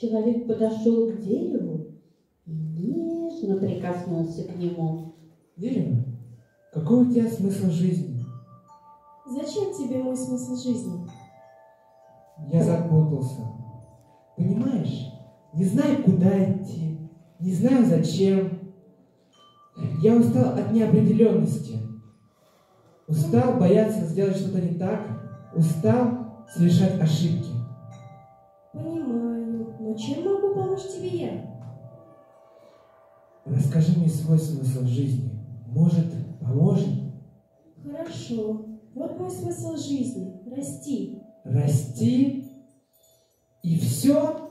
Человек подошел к дереву и нежно прикоснулся к нему. Дерево, какой у тебя смысл жизни? Зачем тебе мой смысл жизни? Я запутался. Понимаешь, не знаю, куда идти, не знаю, зачем. Я устал от неопределенности. Устал бояться сделать что-то не так. Устал совершать ошибки. Понимаю, но чем могу помочь тебе я? Расскажи мне свой смысл жизни. Может, поможет? Хорошо. Вот мой смысл жизни. Расти. Расти и все?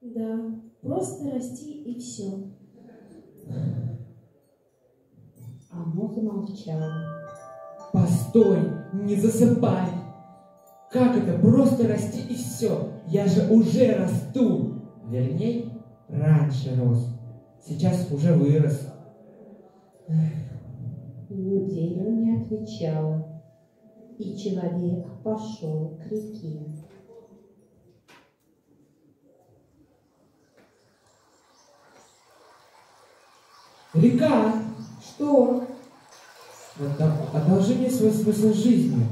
Да, просто расти и все. Оно замолчало. Постой, не засыпай. Как это просто расти и все? Я же уже расту. Вернее, раньше рос. Сейчас уже вырос. Но дерево не отвечало, и человек пошел к реке. Река, Что? одолжи мне свой смысл жизни.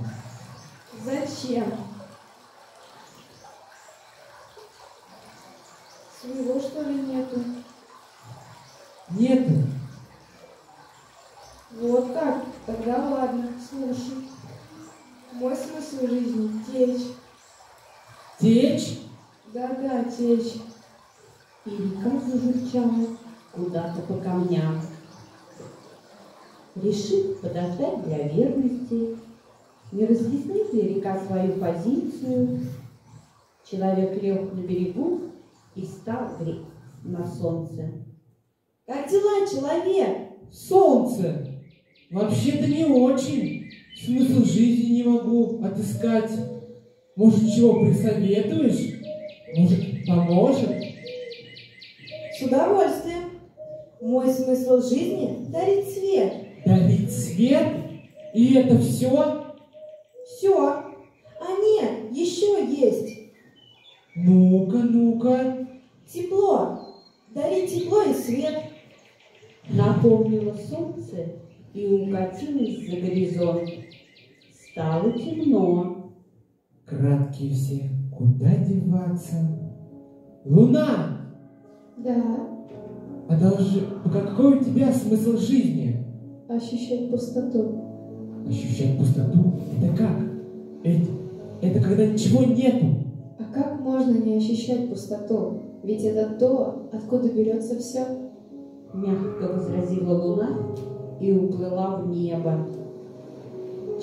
Зачем? Своего что ли нету? Нету. Вот как? Тогда ладно, слушай. Мой смысл жизни – течь. Течь? Да-да, течь. И река зажурчала куда-то по камням. Решив подождать для верности, не разъяснит ли река свою позицию, человек лег на берегу и стал греть на солнце. Как дела, человек? Солнце. Вообще-то не очень. Смысл жизни не могу отыскать. Может, чего присоветуешь? Может, поможет? С удовольствием. Мой смысл жизни – дарить свет. Дарить свет? И это все? Все. А нет, еще есть. Ну-ка, ну-ка. Тепло. Дарить тепло и свет. Напомнило солнце и укатилось за горизонт. Стало темно. Краткие все. Куда деваться? Луна! Да, Одолжи. Какой у тебя смысл жизни? ощущать пустоту. Ощущать пустоту? Это как? Это, это когда ничего нету. А как можно не ощущать пустоту? Ведь это то, откуда берется все. Мягко возразила луна и уплыла в небо.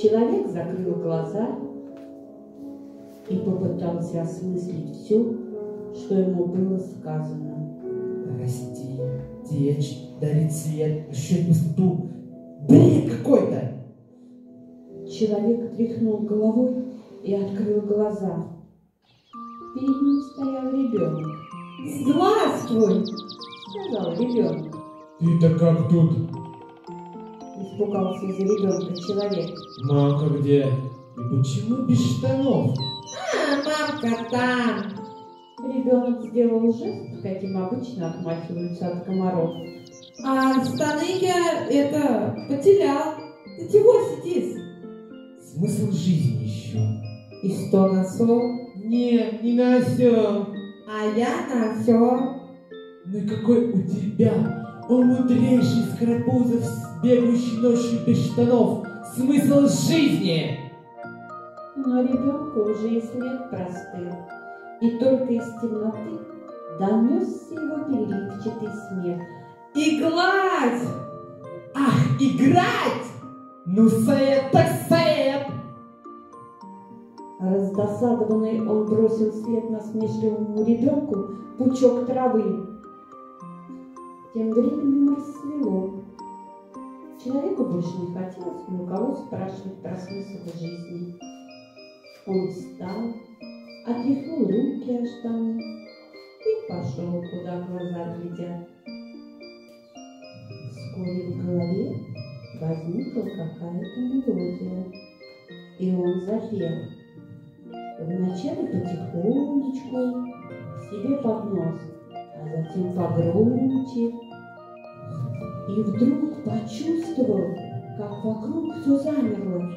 Человек закрыл глаза и попытался осмыслить все, что ему было сказано. Расти, течь, дарить свет, ощущать пустоту. Бред какой-то! Человек тряхнул головой и открыл глаза. Перед ним стоял ребенок. Здравствуй! Сказал ребенок. Ты-то как тут? Испугался за ребенка человек. Мамка где? И почему без штанов? А, мамка там! Ребенок сделал жест, каким обычно отмахиваются от комаров. А штаны я, это, потерял. Ты чего сидишь? Смысл жизни еще. И что, носок? Не, не на все. А я на все. Ну и какой у тебя, о мудрейший скоропузов, бегущий ночью без штанов, смысл жизни? Но ребенку уже и след простыл, и только из темноты донесся его переливчатый смех. И гладь! Ах, играть! Ну, совет так совет! Раздосадованный он бросил след насмешливому ребенку пучок травы. Тем временем рассвело. Человеку больше не хотелось ни у кого спрашивать про смысл жизни. Он встал, отряхнул руки о штаны и пошел, куда глаза глядят. Вскоре в голове возникла какая-то мелодия, и он запел. Вначале потихонечку, себе под нос, а затем погромче. И вдруг почувствовал, как вокруг все замерло,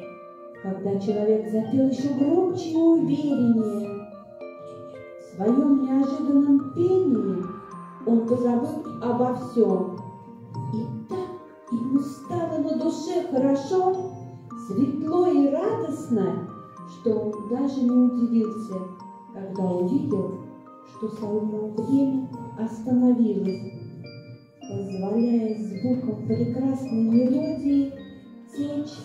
когда человек запел еще громче и увереннее. В своем неожиданном пении он позабыл обо всем. И так ему стало на душе хорошо, светло и радостно, что он даже не удивился, когда увидел, что само время остановилось, позволяя звукам прекрасной мелодии течь,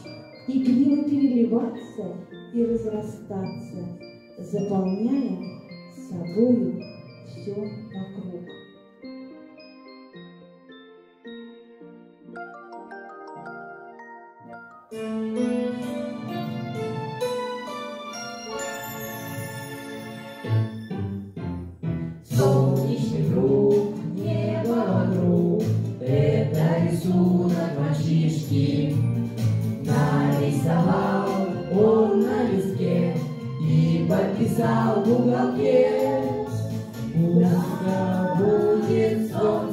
игриво переливаться и разрастаться, заполняя собою все вокруг. Солнечный круг, небо вокруг, это рисунок мальчишки. Нарисовал он на листке и подписал в уголке. Пусть будет солнце,